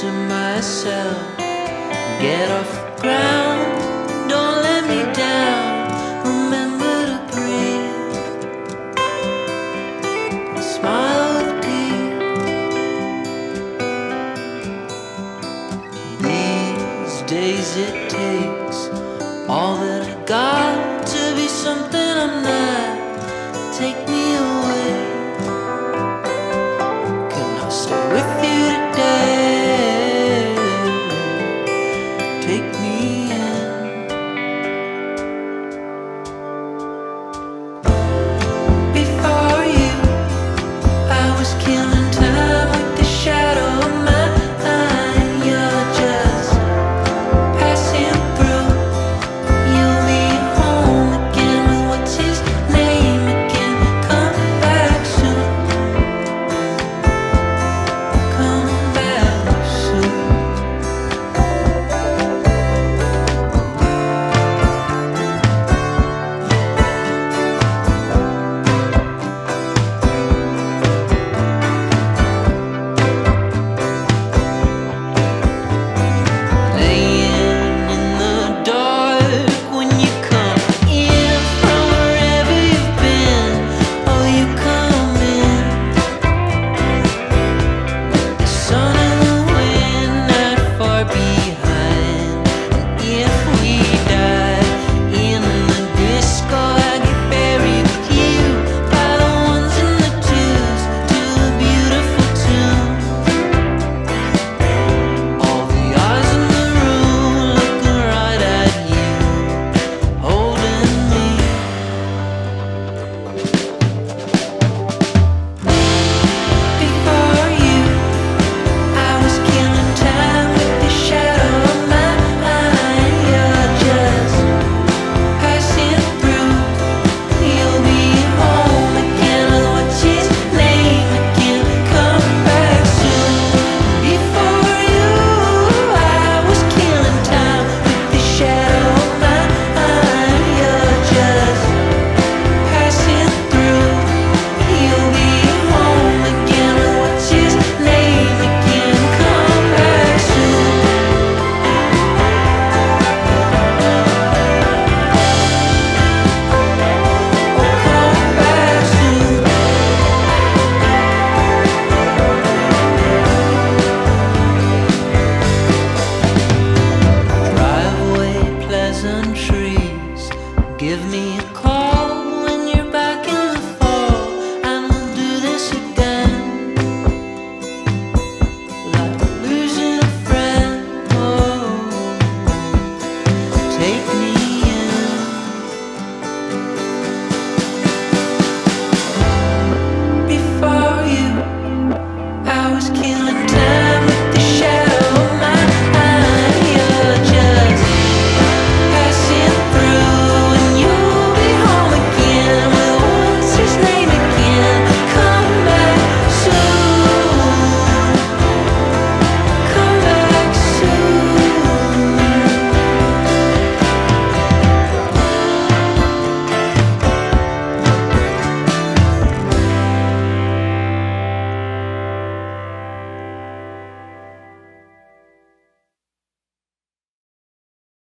to myself, get off the ground, don't let me down. Remember to breathe, smile with peace. These days it takes all that I got to be something I'm not. make me. Give me a call when you're back in the fall And we'll do this again. Like losing a friend oh, Take me in. Before you, I was killing